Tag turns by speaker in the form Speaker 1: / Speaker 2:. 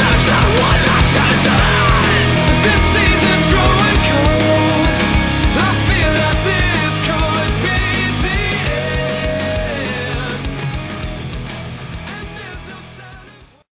Speaker 1: Attention